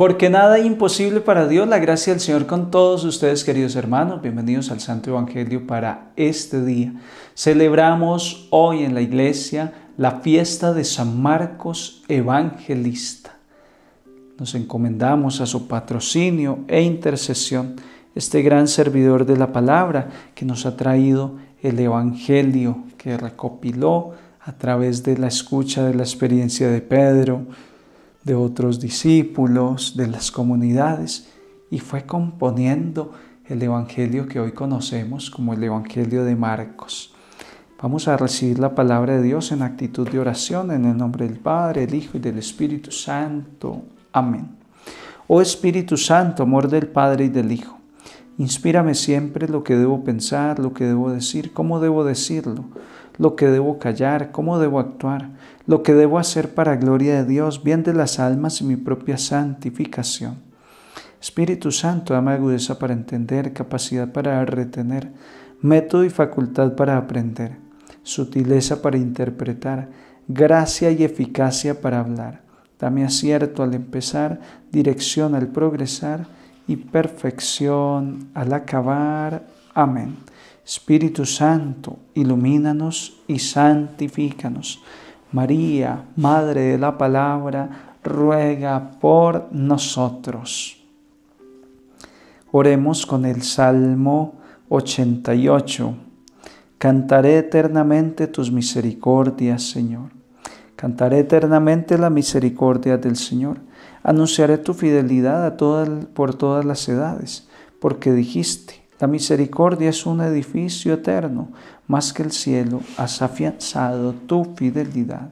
Porque nada es imposible para Dios, la gracia del Señor con todos ustedes, queridos hermanos. Bienvenidos al Santo Evangelio para este día. Celebramos hoy en la iglesia la fiesta de San Marcos Evangelista. Nos encomendamos a su patrocinio e intercesión, este gran servidor de la palabra que nos ha traído el Evangelio que recopiló a través de la escucha de la experiencia de Pedro, de otros discípulos, de las comunidades, y fue componiendo el Evangelio que hoy conocemos como el Evangelio de Marcos. Vamos a recibir la palabra de Dios en actitud de oración en el nombre del Padre, el Hijo y del Espíritu Santo. Amén. Oh Espíritu Santo, amor del Padre y del Hijo, inspírame siempre lo que debo pensar, lo que debo decir, cómo debo decirlo, lo que debo callar, cómo debo actuar lo que debo hacer para gloria de Dios, bien de las almas y mi propia santificación. Espíritu Santo, dame agudeza para entender, capacidad para retener, método y facultad para aprender, sutileza para interpretar, gracia y eficacia para hablar. Dame acierto al empezar, dirección al progresar y perfección al acabar. Amén. Espíritu Santo, ilumínanos y santifícanos María, Madre de la Palabra, ruega por nosotros. Oremos con el Salmo 88. Cantaré eternamente tus misericordias, Señor. Cantaré eternamente la misericordia del Señor. Anunciaré tu fidelidad a por todas las edades, porque dijiste, la misericordia es un edificio eterno, más que el cielo has afianzado tu fidelidad.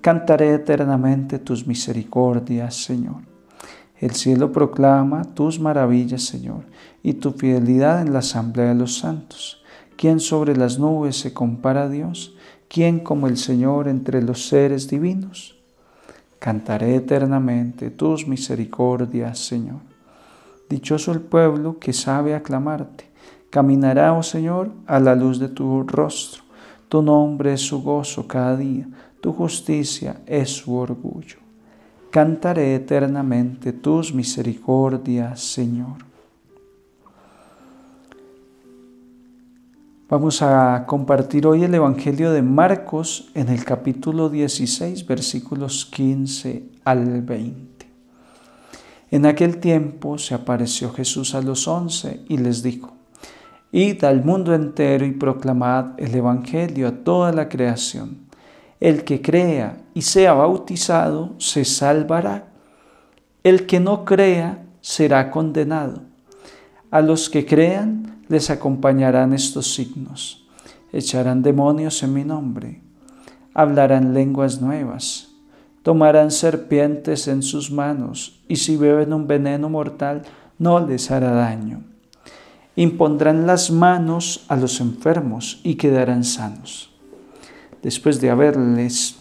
Cantaré eternamente tus misericordias, Señor. El cielo proclama tus maravillas, Señor, y tu fidelidad en la asamblea de los santos. ¿Quién sobre las nubes se compara a Dios? ¿Quién como el Señor entre los seres divinos? Cantaré eternamente tus misericordias, Señor. Dichoso el pueblo que sabe aclamarte. Caminará, oh Señor, a la luz de tu rostro. Tu nombre es su gozo cada día, tu justicia es su orgullo. Cantaré eternamente tus misericordias, Señor. Vamos a compartir hoy el Evangelio de Marcos en el capítulo 16, versículos 15 al 20. En aquel tiempo se apareció Jesús a los once y les dijo, Id al mundo entero y proclamad el Evangelio a toda la creación. El que crea y sea bautizado se salvará. El que no crea será condenado. A los que crean les acompañarán estos signos. Echarán demonios en mi nombre. Hablarán lenguas nuevas tomarán serpientes en sus manos, y si beben un veneno mortal, no les hará daño. Impondrán las manos a los enfermos y quedarán sanos. Después de haberles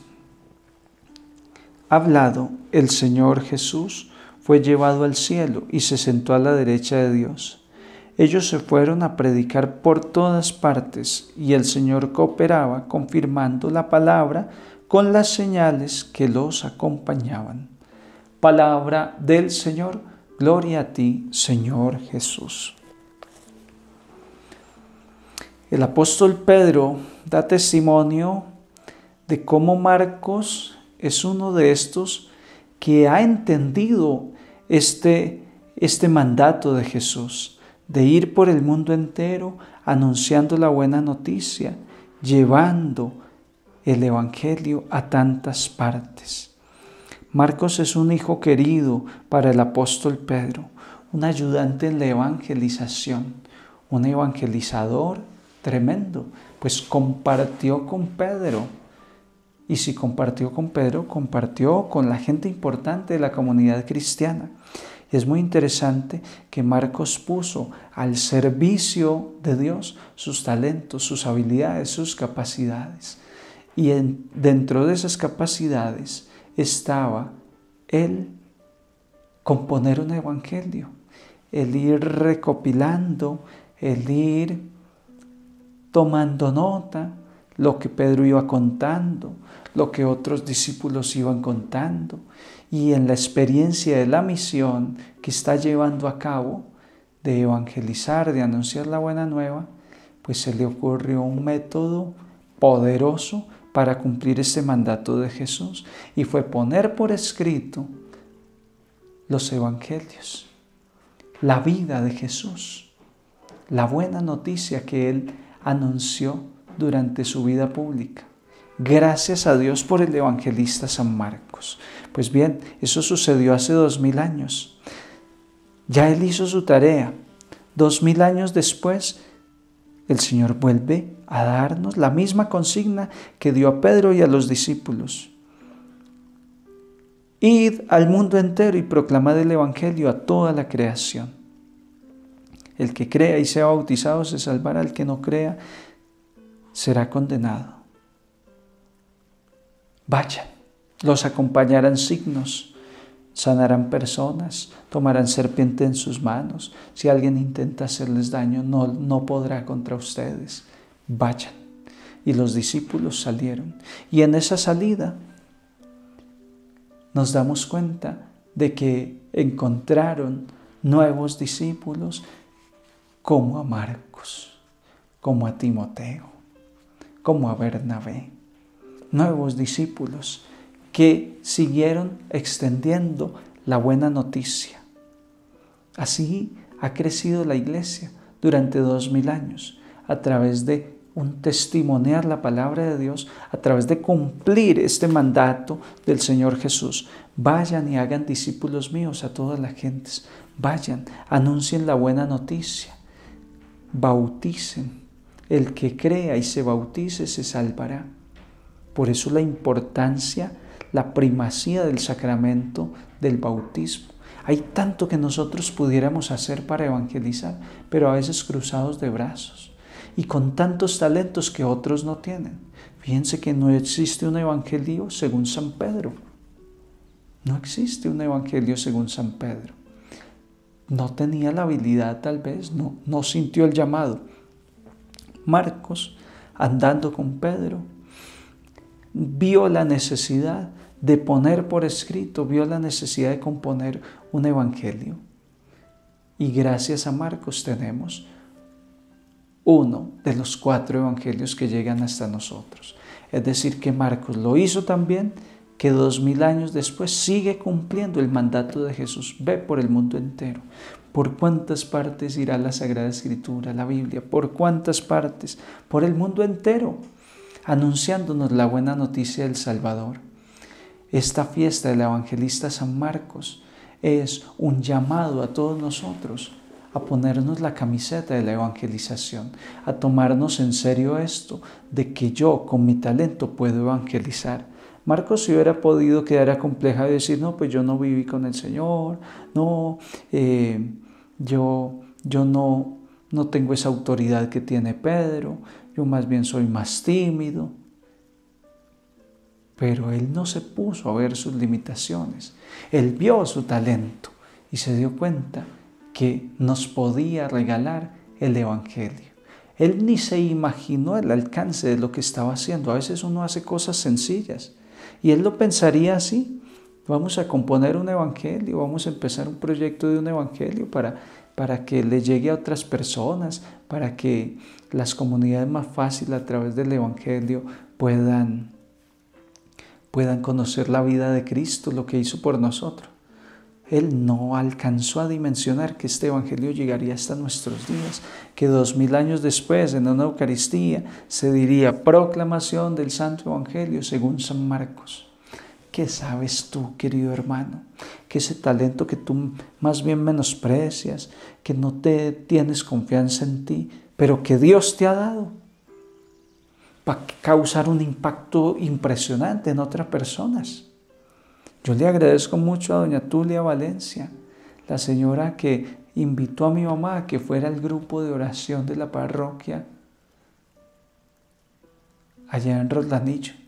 hablado, el Señor Jesús fue llevado al cielo y se sentó a la derecha de Dios. Ellos se fueron a predicar por todas partes y el Señor cooperaba confirmando la palabra con las señales que los acompañaban. Palabra del Señor, gloria a ti, Señor Jesús. El apóstol Pedro da testimonio de cómo Marcos es uno de estos que ha entendido este, este mandato de Jesús, de ir por el mundo entero anunciando la buena noticia, llevando el Evangelio a tantas partes. Marcos es un hijo querido para el apóstol Pedro, un ayudante en la evangelización, un evangelizador tremendo, pues compartió con Pedro. Y si compartió con Pedro, compartió con la gente importante de la comunidad cristiana. Y es muy interesante que Marcos puso al servicio de Dios sus talentos, sus habilidades, sus capacidades. Y dentro de esas capacidades estaba el componer un evangelio, el ir recopilando, el ir tomando nota, lo que Pedro iba contando, lo que otros discípulos iban contando. Y en la experiencia de la misión que está llevando a cabo, de evangelizar, de anunciar la buena nueva, pues se le ocurrió un método poderoso para cumplir este mandato de Jesús y fue poner por escrito los evangelios, la vida de Jesús, la buena noticia que él anunció durante su vida pública. Gracias a Dios por el evangelista San Marcos. Pues bien, eso sucedió hace dos mil años. Ya él hizo su tarea. Dos mil años después, el Señor vuelve a darnos la misma consigna que dio a Pedro y a los discípulos. Id al mundo entero y proclamad el Evangelio a toda la creación. El que crea y sea bautizado se salvará, el que no crea será condenado. Vayan, los acompañarán signos, sanarán personas, tomarán serpiente en sus manos. Si alguien intenta hacerles daño, no, no podrá contra ustedes. Vayan. Y los discípulos salieron. Y en esa salida nos damos cuenta de que encontraron nuevos discípulos como a Marcos, como a Timoteo, como a Bernabé. Nuevos discípulos que siguieron extendiendo la buena noticia. Así ha crecido la iglesia durante dos mil años a través de un testimoniar la palabra de Dios, a través de cumplir este mandato del Señor Jesús. Vayan y hagan discípulos míos a todas las gentes. Vayan, anuncien la buena noticia. Bauticen. El que crea y se bautice se salvará. Por eso la importancia la primacía del sacramento del bautismo. Hay tanto que nosotros pudiéramos hacer para evangelizar, pero a veces cruzados de brazos y con tantos talentos que otros no tienen. Fíjense que no existe un evangelio según San Pedro. No existe un evangelio según San Pedro. No tenía la habilidad tal vez, no, no sintió el llamado. Marcos, andando con Pedro, vio la necesidad de poner por escrito, vio la necesidad de componer un evangelio. Y gracias a Marcos tenemos uno de los cuatro evangelios que llegan hasta nosotros. Es decir, que Marcos lo hizo también, que dos mil años después sigue cumpliendo el mandato de Jesús. Ve por el mundo entero. ¿Por cuántas partes irá la Sagrada Escritura, la Biblia? ¿Por cuántas partes? Por el mundo entero, anunciándonos la buena noticia del Salvador. Esta fiesta del evangelista San Marcos es un llamado a todos nosotros a ponernos la camiseta de la evangelización, a tomarnos en serio esto de que yo con mi talento puedo evangelizar. Marcos si hubiera podido quedar acompleja y decir, no, pues yo no viví con el Señor, no, eh, yo, yo no, no tengo esa autoridad que tiene Pedro, yo más bien soy más tímido. Pero él no se puso a ver sus limitaciones. Él vio su talento y se dio cuenta que nos podía regalar el Evangelio. Él ni se imaginó el alcance de lo que estaba haciendo. A veces uno hace cosas sencillas y él lo pensaría así. Vamos a componer un evangelio, vamos a empezar un proyecto de un evangelio para, para que le llegue a otras personas, para que las comunidades más fáciles a través del evangelio puedan puedan conocer la vida de Cristo, lo que hizo por nosotros. Él no alcanzó a dimensionar que este Evangelio llegaría hasta nuestros días, que dos mil años después, en una Eucaristía, se diría proclamación del Santo Evangelio según San Marcos. ¿Qué sabes tú, querido hermano? Que ese talento que tú más bien menosprecias, que no te tienes confianza en ti, pero que Dios te ha dado, para causar un impacto impresionante en otras personas. Yo le agradezco mucho a doña Tulia Valencia, la señora que invitó a mi mamá a que fuera al grupo de oración de la parroquia allá en Roslanillo.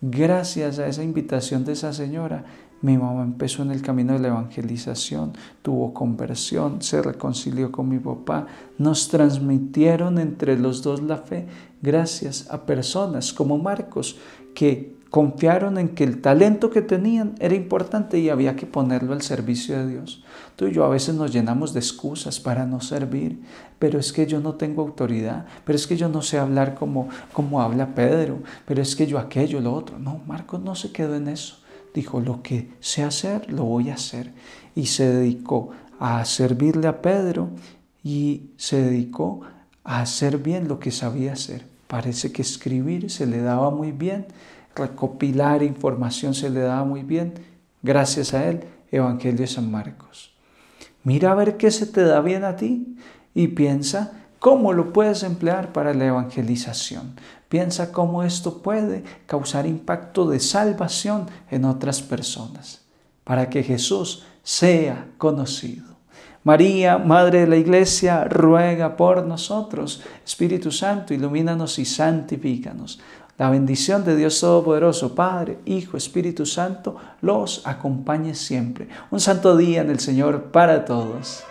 Gracias a esa invitación de esa señora, Mi mamá empezó en el camino de la evangelización, tuvo conversión, se reconcilió con mi papá. Nos transmitieron entre los dos la fe gracias a personas como Marcos que confiaron en que el talento que tenían era importante y había que ponerlo al servicio de Dios. Tú y yo a veces nos llenamos de excusas para no servir, pero es que yo no tengo autoridad, pero es que yo no sé hablar como, como habla Pedro, pero es que yo aquello, lo otro. No, Marcos no se quedó en eso. Dijo, lo que sé hacer, lo voy a hacer. Y se dedicó a servirle a Pedro y se dedicó a hacer bien lo que sabía hacer. Parece que escribir se le daba muy bien recopilar información se le daba muy bien. Gracias a él, Evangelio de San Marcos. Mira a ver qué se te da bien a ti y piensa cómo lo puedes emplear para la evangelización. Piensa cómo esto puede causar impacto de salvación en otras personas, para que Jesús sea conocido. María, Madre de la Iglesia, ruega por nosotros. Espíritu Santo, ilumínanos y santifícanos. La bendición de Dios Todopoderoso, Padre, Hijo, Espíritu Santo, los acompañe siempre. Un santo día en el Señor para todos.